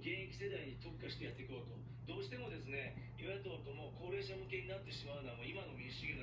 現役世代に特化してやっていこうと。どうしてもですね与野党とも高齢者向けになってしまうのはもう今の民主主義